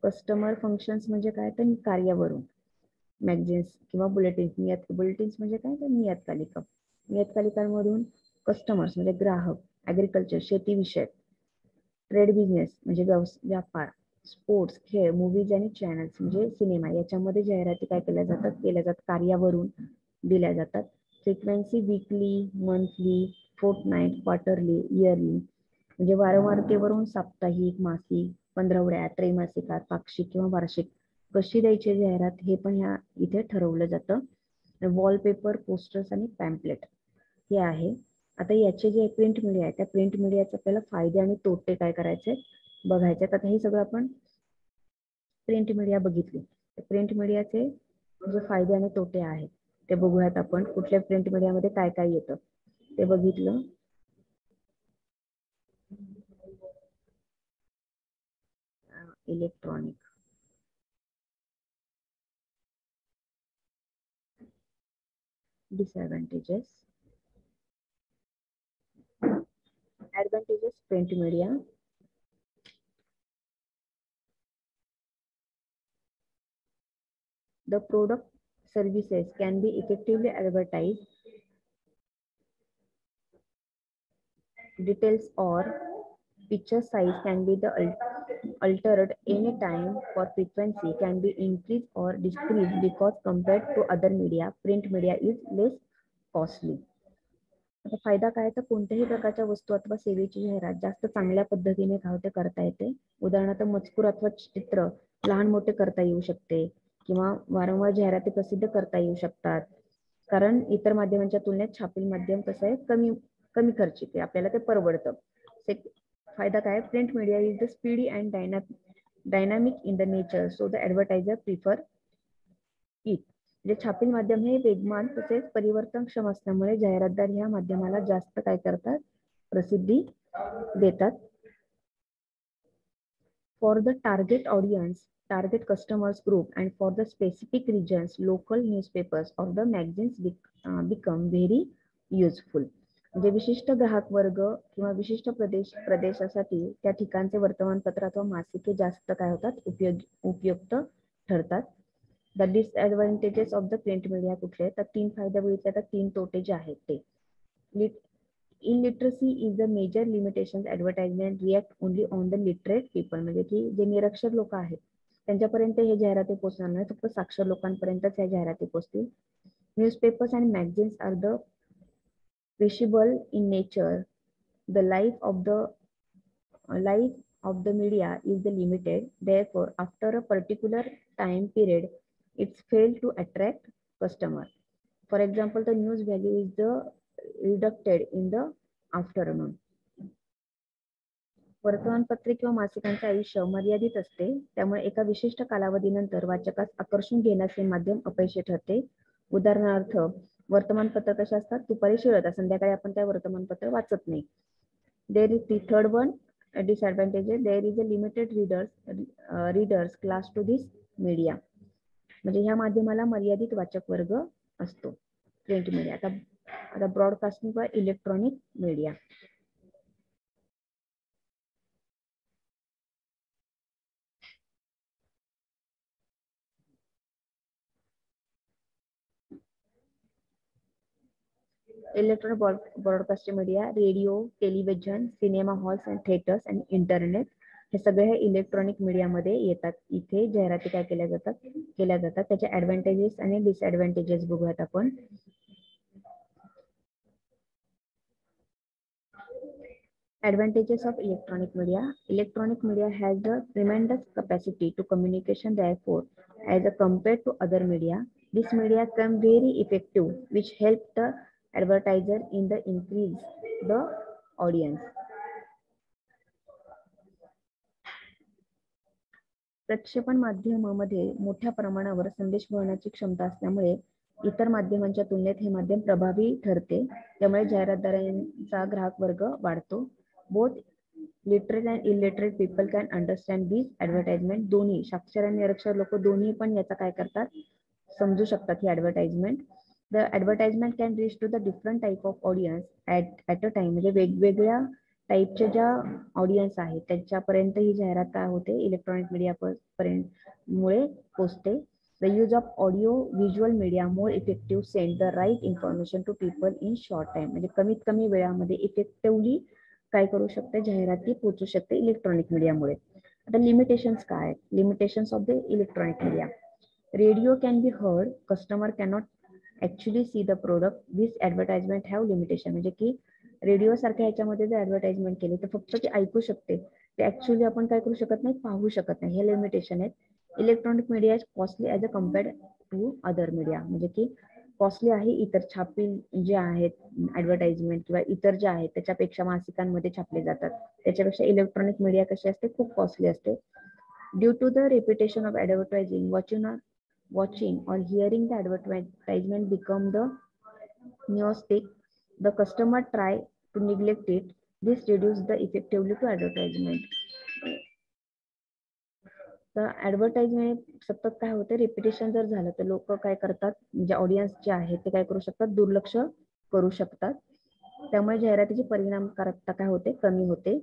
कस्टमर फंक्शन्स म्हणजे काय? तर कार्यावरून. मॅगझिन्स किंवा बुलेटिन्स नियत बुलेटिन्स म्हणजे काय? तर नियतकालिका. नियतकालिकांमधून कस्टमर्स म्हणजे ग्राहक ॲग्रिकल्चर शेतीविषयक ट्रेड बिझनेस म्हणजे व्यवस व्यापार स्पोर्ट्स खेळ मूवीज आणि चॅनल्स म्हणजे सिनेमा याच्यामध्ये जाहिराती काय केल्या जातात? केल्या जातात. कार्यावरून दिल्या जातात. Frequency weekly monthly fortnight quarterly yearly म्हणजे वारंवारतेवरून साप्ताहिक मासिक पंधरवड्या त्रैमासिकात पाक्षिक किंवा वार्षिक कशी द्यायची जाहिरात हे पण ह्या इथे ठरवलं जातं. वॉलपेपर पोस्टर्स आणि पॅम्पलेट हे आहे. आता याचे जे प्रिंट मीडिया आहे त्या प्रिंट मीडियाचे आपल्याला फायदे आणि तोटे काय करायचे बघायचे आता हे सगळं आपण प्रिंट मीडिया बघितली. प्रिंट मीडियाचे जे फायदे आणि तोटे आहेत ते बघूयात आपण. कुठल्या प्रिंट मीडियामध्ये काय काय येतं. ते बघितलं electronic disadvantages advantages print media the product services can be effectively advertised details or picture size can be the altered any time for frequency can be increased or decreased because compared to other media print media is less costly. आता फायदा काय तर कोणत्याही प्रकारच्या वस्तू अथवा सेवेची जाहिरात जास्त चांगल्या पद्धतीने ते करता येते. उदाहरणार्थ मजकूर अथवा चित्र लहान मोठे करता येऊ शकते किंवा वारंवार जाहिराती प्रसिद्ध करता येऊ शकतात. कारण इतर माध्यमांच्या तुलनेत छापील माध्यम कसं आहे? कमी कमी खर्चिक आहे आपल्याला ते परवडतं. फायदा काय print media is the speedy and dyna dynamic in the nature so the advertiser prefer it म्हणजे छापील माध्यम हे वेगमान तसेच परिवर्तनक्षम असल्यामुळे जाहिरातदार ह्या माध्यमाला जास्त काय करतात? प्रसिद्धी देतात. For the target audience target customers group and for the specific regions local newspapers or the magazines be, uh, become very useful. म्हणजे विशिष्ट ग्राहक वर्ग किंवा विशिष्ट प्रदेश प्रदेशासाठी त्या ठिकाणचे वर्तमानपत्र अथवा मासिके जास्त काय होतात? उपयोग उपयुक्त ठरतात. The disadvantages of the print media कुठले? तर तीन फायदे बघितले तर तीन तोटे जे आहेत ते. Illiteracy is the major limitation advertisement react only on the literate people म्हणजे की जे निरक्षर लोक आहेत त्यांच्यापर्यंत हे जाहिराती पोहोचणार नाही. फक्त साक्षर लोकांपर्यंतच ह्या जाहिराती पोहोचतील. Newspapers and magazines are the visible in nature. The life of the uh, life of the media is the limited. Therefore, after a particular time period, it's failed to attract customer. For example, the news value is the reducted in the afternoon. वर्तमानपत्रे किंवा मासिकांचे आयुष्य मर्यादित असते त्यामुळे एका विशिष्ट कालावधीनंतर वाचकास आकर्षून घेण्याचे माध्यम अपयशी ठरते उदाहरणार्थ वर्तमानपत्र कसे असतात? दुपारी शिळत संध्याकाळी आपण त्या वर्तमानपत्र वाचत नाही. There is the third one disadvantages there is a limited readers readers class to this media म्हणजे ह्या माध्यमाला मर्यादित वाचक वर्ग असतो. प्रिंट मीडिया आता आता ब्रॉडकास्टिंग व electronic media electronic broadcasting media, radio television cinema halls and theatres आणि इंटरनेट हे सगळे हे इलेक्ट्रॉनिक मीडियामध्ये येतात इथे जाहिराती काय केल्या जातात केल्या जातात त्याचे ऍडव्हान्टेजेस आणि डिसएडव्हान्टेजेस बघूयात आपण Advantages of electronic media. Electronic media has a tremendous capacity to communication therefore as a compared to other media. This media can very effective which help the advertiser in the increase the audience. प्रक्षेपण माध्यमामध्ये मोठ्या प्रमाणावर संदेश वळण्याची क्षमता असल्यामुळे इतर माध्यमांच्या तुलनेत हे माध्यम प्रभावी ठरते. त्यामुळे जाहिरातदारांचा ग्राहक वर्ग वाढतो. Both literate and illiterate people can understand this advertisement दोन्ही साक्षर आणि निरक्षर लोक दोन्ही पण याचा काय करतात? समजू शकतात ही advertisement the advertisement can reach to the different type of audience at at a time म्हणजे वेगवेगळ्या टाईपच्या ज्या ऑडियन्स आहेत त्यांच्यापर्यंत ही जाहिरात काय होते? इलेक्ट्रॉनिक मीडिया पर्यंत मुळे पोचते. The use of audio visual media more effective send the right information to people in short time म्हणजे कमीत कमी वेळामध्ये इफेक्टिव्हली काय करू शकते? जाहिराती पोचू शकते इलेक्ट्रॉनिक मीडियामुळे आता लिमिटेशन्स काय limitations of the electronic media radio can be heard customer cannot actually see the product this advertisement have limitation म्हणजे की रेडिओ सारख्या ह्याच्यामध्ये जर ऍडव्हर्टाइजमेंट केली तर फक्त ते ऐकू शकते. ते ऍक्च्युली आपण काय करू शकत नाही पाहू शकत नाही. हे लिमिटेशन आहेत. Electronic media is costly as a compared to other media म्हणजे की कॉस्टली आहे इतर छापील जे आहेत ऍडव्हर्टाइजमेंट किंवा इतर जे आहेत त्याच्यापेक्षा मासिकांमध्ये छापले जातात. त्याच्यापेक्षा इलेक्ट्रॉनिक मीडिया कशी असते खूप कॉस्टली असते. Due to the reputation of advertising watching watching or hearing the advertisement become the neostic the customer try to neglect it this reduce the effectively to advertisement तर ऍडव्हर्टाइजमेंट सतत काय होते repetition जर झालं तर लोक काय करतात म्हणजे ऑडियन्स जे आहेत ते काय करू शकतात दुर्लक्ष करू शकतात त्यामुळे जाहिरातीची परिणामकारकता काय होते कमी होते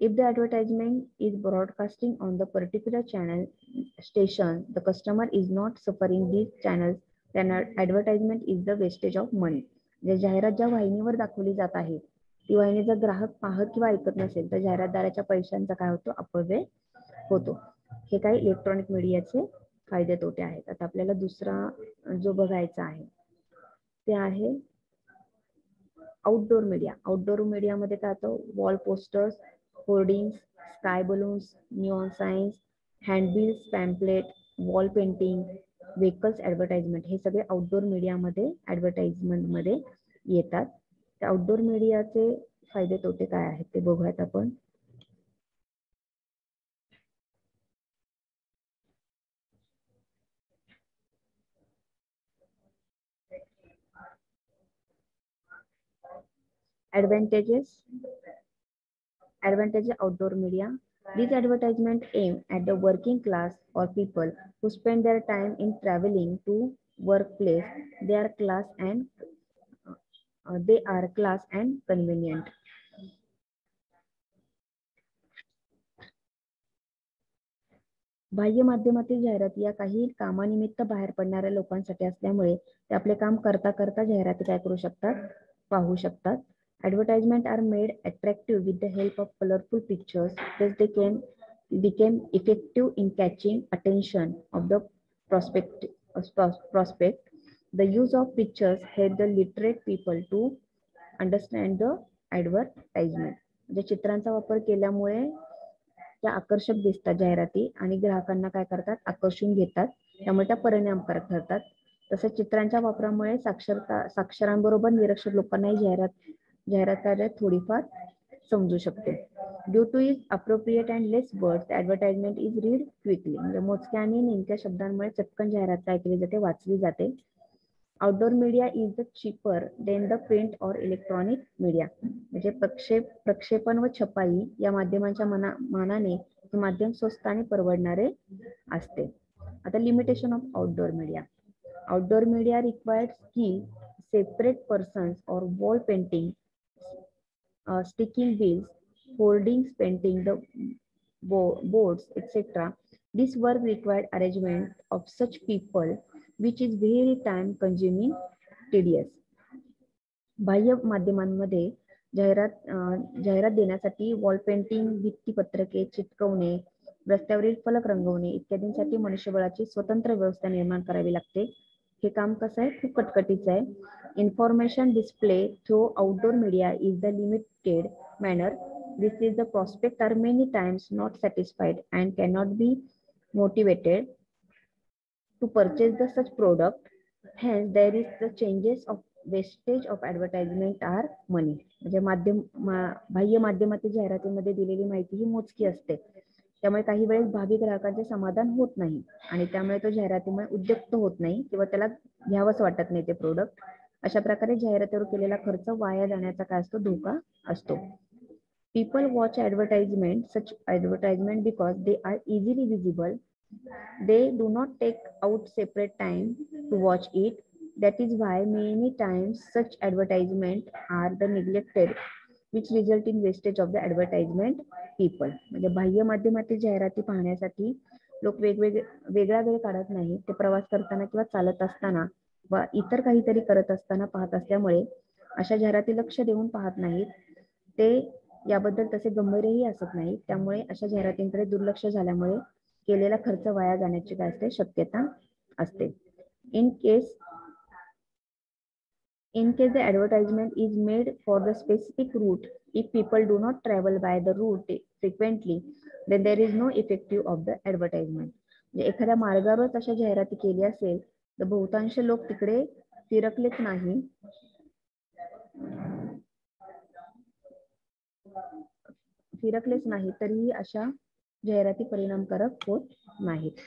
If the advertisement is broadcasting on the particular channel station, the customer is not suffering these channels, then advertisement is the wastage of money. जे जाहिरात ज्या वाहिनीवर दाखवली जात आहे ती वाहिनी जर ग्राहक पाहत किंवा ऐकत नसेल तर जाहिरातदाराच्या पैशांचा काय होतो? अपव्यय होतो. हे काही इलेक्ट्रॉनिक मीडियाचे फायदे तोटे आहेत. आता आपल्याला दुसरा जो बघायचा आहे ते आहे आउटडोर मीडिया आउटडोर मीडियामध्ये काय होतं? Wall posters hoardings sky balloons neon signs handbills pamphlet wall painting vehicles advertisement हे सगळे आउटडोर मीडियामध्ये ऍडव्हर्टाइजमेंटमध्ये येतात. त्या आउटडोअर मीडियाचे फायदे तोटे काय आहेत ते बघूयात आपण. Advantages? Advantage outdoor media these advertisement aim at the working class or people who spend their time in traveling to workplace they are class and uh, they are class and convenient बाह्य माध्यमातील जाहिराती या काही कामानिमित्त बाहेर पडणाऱ्या लोकांसाठी असल्यामुळे ते आपले काम करता करता जाहिराती काय करू शकतात पाहू शकतात Advertisements are made attractive with the help of colorful pictures. Thus, they can became effective in catching attention of the prospect. Uh, prospect. The use of pictures help the literate people to understand the advertisement म्हणजे चित्रांचा वापर केल्यामुळे त्या आकर्षक दिसतात जाहिराती आणि ग्राहकांना काय करतात आकर्षून घेतात त्यामुळे त्या परिणामकारक ठरतात तसेच चित्रांच्या वापरामुळे साक्षरता साक्षरांबरोबर निरक्षर लोकांनाही जाहिरात जाहिरात कार्यात थोडीफार समजू शकते. Due to is appropriate and less words advertisement is read quickly म्हणजे मोजक्या आणि नेमक्या शब्दांमुळे चटकन जाहिरात काय केली जाते वाचली जाते. Outdoor media is the cheaper than the print or electronic media म्हणजे प्रक्षेप प्रक्षेपण व छपाई या माध्यमांच्या मना मानाने हे माध्यम स्वस्त आणि परवडणारे असते. आता limitation of outdoor media outdoor media required skill separate persons or wall painting Uh, sticking wheels, holdings, painting the bo boards, etc. This work required arrangement of such people, which is very time consuming, tedious. बाह्य माध्यमांमध्ये जाहिरात uh, जाहिरात देण्यासाठी wall painting भित्तीपत्रके चिटकवणे रस्त्यावरील फलक रंगवणे इत्यादींसाठी मनुष्यबळाची स्वतंत्र व्यवस्था निर्माण करावी लागते हे काम कसं आहे खूप कटकटीचं आहे Information display through outdoor media is the limited manner. this is the prospect are many times not satisfied and cannot be motivated to purchase the such product hence there is the changes of wastage of advertisement are money म्हणजे माध्यम बाह्य माध्यमातील जाहिरातीमध्ये दिलेली माहिती ही मोजकी असते त्यामुळे काही वेळेस भावी ग्राहकांचे समाधान होत नाही आणि त्यामुळे तो जाहिरातीमुळे उद्युक्त होत नाही किंवा त्याला घ्यावंच वाटत नाही ते प्रोडक्ट अशा प्रकारे जाहिरातीवर केलेला खर्च वाया जाण्याचा काय असतो? धोका असतो. People watch advertisement such advertisement because they are easily visible they do not take out separate time to watch it that is why many times such advertisement are the neglected which result in wastage of the advertisement people म्हणजे बाह्य माध्यमातील जाहिराती पाहण्यासाठी लोक वेगवेगळे वेगळा वेळ काढत नाही ते प्रवास करताना किंवा चालत असताना वा इतर काहीतरी करत असताना पाहत असल्यामुळे अशा जाहिराती लक्ष देऊन पाहत नाहीत. ते याबद्दल तसे गंभीरही असत नाही त्यामुळे अशा जाहिरातींकडे दुर्लक्ष झाल्यामुळे केलेला खर्च वाया जाण्याची काय असते? शक्यता असते. In case in case the advertisement is made for the specific route if people do not travel by the route frequently then there is no effective of the advertisement. म्हणजे एखाद्या मार्गावरच अशा जाहिराती केली असेल तर बहुतांश लोक तिकडे फिरकलेच नाही. फिरकलेच नाही तरीही अशा जाहिराती परिणामकारक होत नाहीत.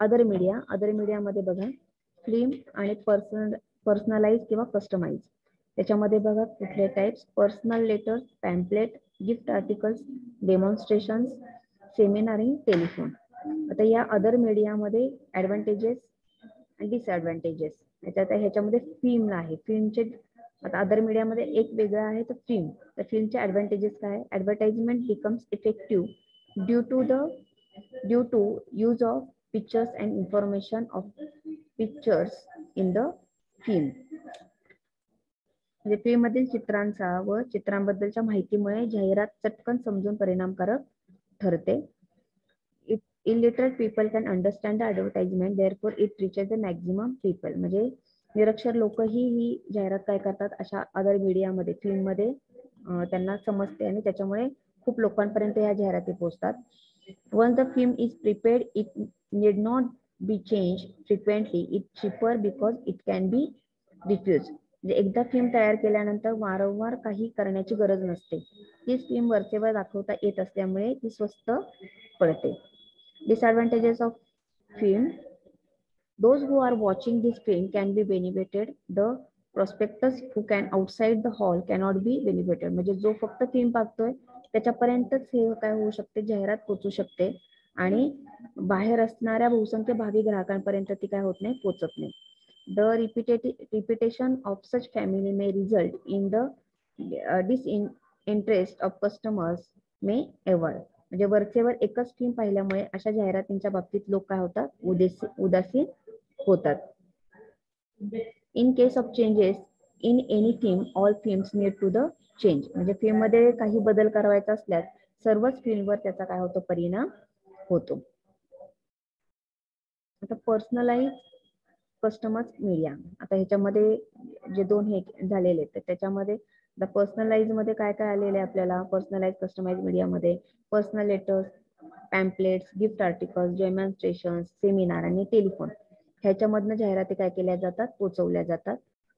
अदर मीडिया अदर मीडियामध्ये बघा फिल्म आणि पर्सनल पर्सनलाइज किंवा कस्टमाइज त्याच्यामध्ये बघा कुठले types personal letters pamphlet gift articles demonstration seminar telephone आता या अदर मीडियामध्ये ऍडव्हान्टेजेस आणि डिसएडव्हान्टेजेस आता ह्याच्यामध्ये फिल्म आहे. फिल्मचे आता अदर मीडियामध्ये एक वेगळं आहे तर फिल्म तर फिल्मचे ऍडव्हान्टेजेस काय advertisement becomes effective due to the due to use of pictures and information of pictures in the film म्हणजे फिल्म मधील चित्रांचा व चित्रांबद्दलच्या माहितीमुळे जाहिरात चटकन समजून परिणामकारक ठरते. Illiterate people can understand the advertisement therefore it reaches the maximum people म्हणजे निरक्षर लोकही ही जाहिरात काय करतात? अशा अदर मीडियामध्ये फिल्ममध्ये त्यांना समजते आणि त्याच्यामुळे खूप लोकांपर्यंत ह्या जाहिराती पोहोचतात. Once the film is prepared it need not be change frequently it cheaper because it can be refuse म्हणजे एकदा फिल्म तयार केल्यानंतर वारंवार काही करण्याची गरज नसते. तीच फिल्म वरचेवर दाखवता येत असल्यामुळे ती स्वस्त पडते. Disadvantages of film. those who are watching this film can be benefited. The prospectors who can outside the hall cannot be benefited. म्हणजे जो फक्त फिल्म पाहतोय त्याच्यापर्यंतच हे काय होऊ शकते? जाहिरात पोचू शकते. आणि बाहेर असणाऱ्या बहुसंख्य भावी ग्राहकांपर्यंत ती काय होत नाही पोचत नाही. The repetition of such family may result in the dis in interest of customers may ever म्हणजे वरचेवर एकच थीम पाहिल्यामुळे अशा जाहिरातींच्या बाबतीत लोक काय होतात? उदेसी उदासीन होतात. In case of changes in any theme all themes need to the change म्हणजे फिल्ममध्ये काही बदल करावायचा असल्यास सर्वच फिल्मवर त्याचा काय होतो? परिणाम होतो. आता पर्सनलाइज कस्टमर्स मीडिया आता ह्याच्यामध्ये जे दोन हे झालेले आहेत त्याच्यामध्ये आता पर्सनलाइजमध्ये काय काय आलेले आहे आपल्याला? पर्सनलाइज कस्टमाइज मीडियामध्ये personal letters pamphlets gift articles demonstration seminar आणि टेलिफोन ह्याच्यामधनं जाहिराती काय केल्या जातात? पोचवल्या जातात.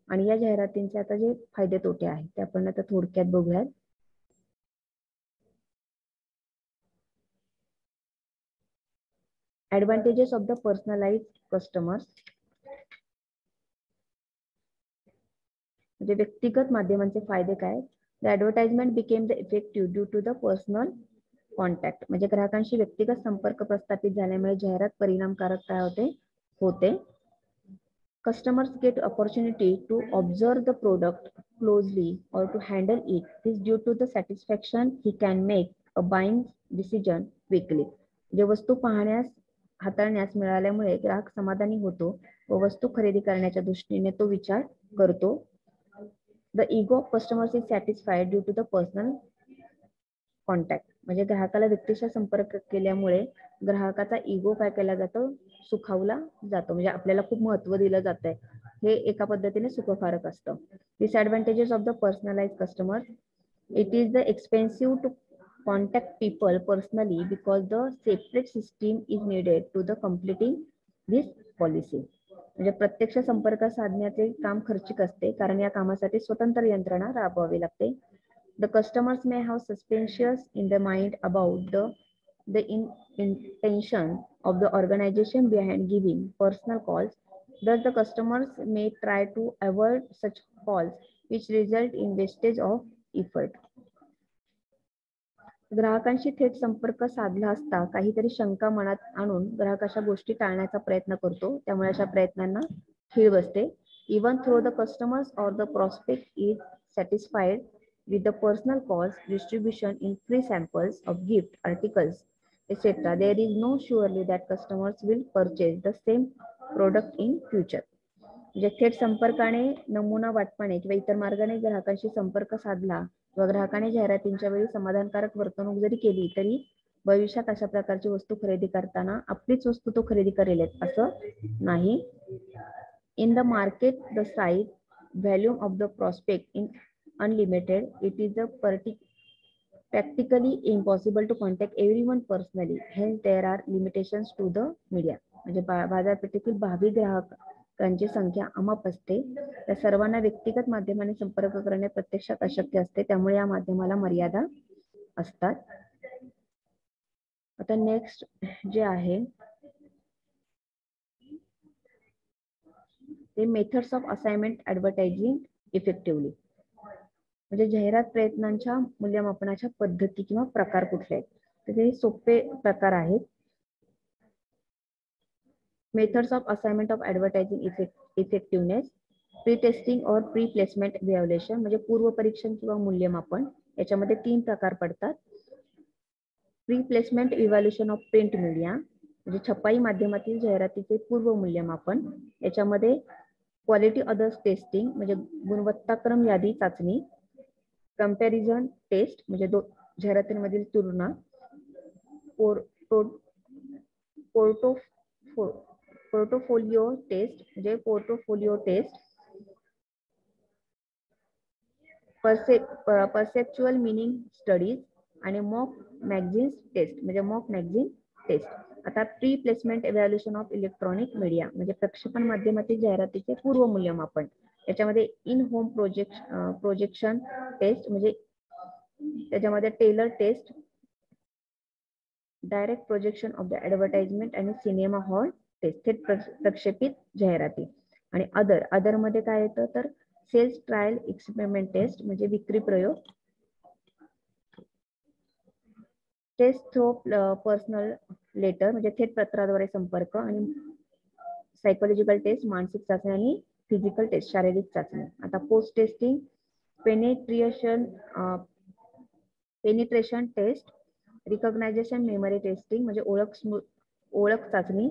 आणि या जाहिरातींचे आता जे फायदे तोटे आहेत ते आपण आता थोडक्यात बघूयात. Advantages of the personalise customers म्हणजे व्यक्तिगत माध्यमांचे फायदे काय the advertisement became the effective due to the personal contact म्हणजे ग्राहकांशी व्यक्तिगत संपर्क प्रस्थापित झाल्यामुळे जाहिरात परिणामकारक काय होते? होते. Customers get opportunity to observe the product closely or to handle it this due to the satisfaction he can make a buying decision weekly जे वस्तू पाहण्यास हाताळण्यास मिळाल्यामुळे ग्राहक समाधानी होतो व वस्तू खरेदी करण्याच्या दृष्टीने तो विचार करतो. The ego of customers is satisfied due to the personal contact म्हणजे ग्राहकाला व्यक्तीशी संपर्क केल्यामुळे ग्राहकाचा इगो काय केला जातो? सुखावला जातो. म्हणजे आपल्याला खूप महत्त्व दिलं जात आहे हे एका पद्धतीने सुखकारक असतं. Disadvantages of the personalise customer it is the expensive to contact people personally because the separate system is needed to the completing this policy म्हणजे प्रत्यक्ष संपर्क साधण्याचे काम खर्चिक असते. कारण या कामासाठी स्वतंत्र यंत्रणा राबवावी लागते. The customers may have suspicious in the mind about the the in intention of the organisation behind giving personal calls thus the customers may try to avoid such calls which result in wastage of effort ग्राहकांशी थेट संपर्क साधला असता काहीतरी शंका मनात आणून ग्राहक अशा गोष्टी टाळण्याचा प्रयत्न करतो. त्यामुळे अशा प्रयत्नांना खीळ बसते. Even through the customers or the prospect is satisfied with the personal cost distribution in free samples of gift articles etcetera there is no surely that customers will purchase the same product in future म्हणजे थेट संपर्काने नमुना वाटपाने किंवा इतर मार्गाने ग्राहकांशी संपर्क साधला किंवा ग्राहकाने जाहिरातींच्या वेळी समाधानकारक वर्तणूक जरी केली तरी भविष्यात अशा प्रकारची वस्तू खरेदी करताना आपलीच वस्तू तो खरेदी करेल असं नाही. In the market the size volume of the prospect in unlimited it is a perti practically impossible to contact every one personally health there are limitation to the media म्हणजे बाजारपेठेतील भावी ग्राहक त्यांची संख्या अमाप असते. त्या सर्वांना व्यक्तिगत माध्यमाने संपर्क करणे प्रत्यक्षात अशक्य असते. त्यामुळे या माध्यमाला मर्यादा असतात. आता नेक्स्ट जे आहे ते methods of assignment advertising effectively म्हणजे जाहिरात प्रयत्नांच्या मूल्यमापनाच्या पद्धती किंवा प्रकार कुठले आहेत? तर ते सोपे प्रकार आहेत. Methods of assignment of advertising effectiveness pre testing or pre-placement evaluation म्हणजे पूर्व परीक्षण किंवा मूल्यमापन याच्यामध्ये तीन प्रकार पडतात. Pre placement evaluation of print media म्हणजे छपाई माध्यमातील जाहिरातीचे पूर्व मूल्यमापन याच्यामध्ये क्वालिटी अदर्स टेस्टिंग म्हणजे गुणवत्ताक्रम यादी चाचणी कंपॅरिझन टेस्ट म्हणजे दो जाहिरातींमधील तुलना पोर्टो पोर्टोफोलिओ टेस्ट म्हणजे portfolio test. Perce perceptual meaning studies आणि मॉक मॅगझिन टेस्ट म्हणजे मॉक मॅगझिन टेस्ट. आता pre placement evaluation of electronic media म्हणजे प्रक्षेपण माध्यमातील जाहिरातीचे पूर्व मूल्यमापन त्याच्यामध्ये in home project projection test म्हणजे त्याच्यामध्ये trailer test direct projection of the advertisement आणि सिनेमा हॉल टेस्ट थेट प्रक्षेपित जाहिराती. आणि अदर अदरमध्ये काय येतं? तर सेल्स ट्रायल एक्सपेरिमेंट टेस्ट म्हणजे विक्री प्रयोग. टेस्ट थ्रो पर्सनल लेटर म्हणजे थेट पत्राद्वारे संपर्क आणि सायकोलॉजिकल टेस्ट मानसिक चाचणी आणि फिजिकल टेस्ट शारीरिक चाचणी. आता post testing penetration penetration test recognition memory testing म्हणजे ओळख ओळख चाचणी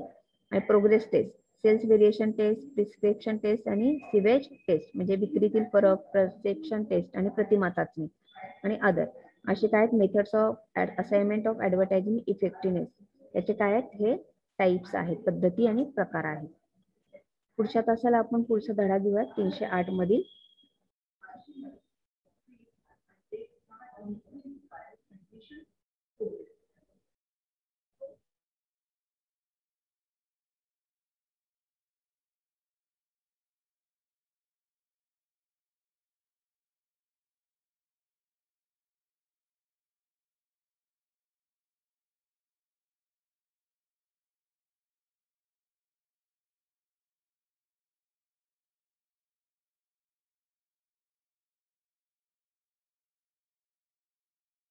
आणि progress test sales variation test prescription test आणि सिवेज टेस्ट म्हणजे विक्रीतील फरक परसेप्शन टेस्ट आणि प्रतिमा चाचणी आणि अदर असे काय आहेत methods of assignment of advertising effectiveness याचे काय आहेत? हे टाईप्स आहेत पद्धती आणि प्रकार आहेत. पुढच्या तासाला आपण पुढचा धडा घेऊया तीनशे आठ मधील.